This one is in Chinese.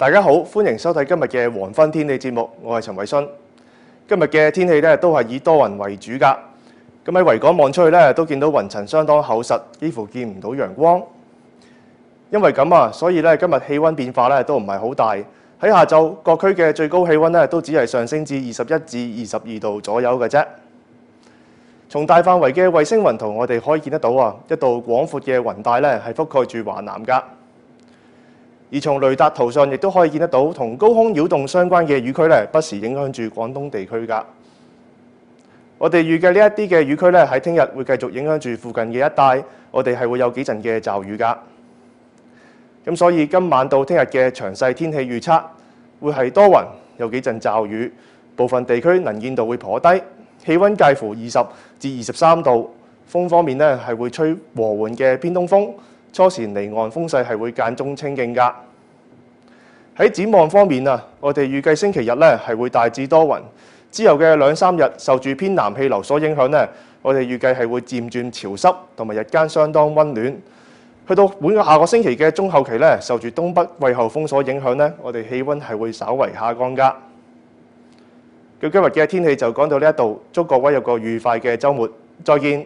大家好，歡迎收睇今日嘅黃昏天氣節目，我係陳偉信。今日嘅天氣咧都係以多雲為主㗎。咁喺維港望出去咧，都見到雲層相當厚實，幾乎見唔到陽光。因為咁啊，所以咧今日氣温變化咧都唔係好大。喺下晝各區嘅最高氣温咧都只係上升至二十一至二十二度左右嘅啫。從大範圍嘅衛星雲圖，我哋可以見得到啊，一道廣闊嘅雲帶咧係覆蓋住华南㗎。而從雷達圖上亦都可以見得到，同高空擾動相關嘅雨區咧，不時影響住廣東地區㗎。我哋預計呢一啲嘅雨區咧，喺聽日會繼續影響住附近嘅一帶，我哋係會有幾陣嘅驟雨㗎。咁所以今晚到聽日嘅詳細天氣預測，會係多雲，有幾陣驟雨，部分地區能見度會頗低，氣温介乎二十至二十三度。風方面咧係會吹和緩嘅偏東風。初時離岸風勢係會間中清勁㗎。喺展望方面啊，我哋預計星期日咧係會大致多雲，之後嘅兩三日受住偏南氣流所影響咧，我哋預計係會漸轉潮濕，同埋日間相當温暖。去到本個下個星期嘅中後期咧，受住東北季候風所影響咧，我哋氣温係會稍為下降㗎。咁今日嘅天氣就講到呢一度，祝各位有個愉快嘅週末，再見。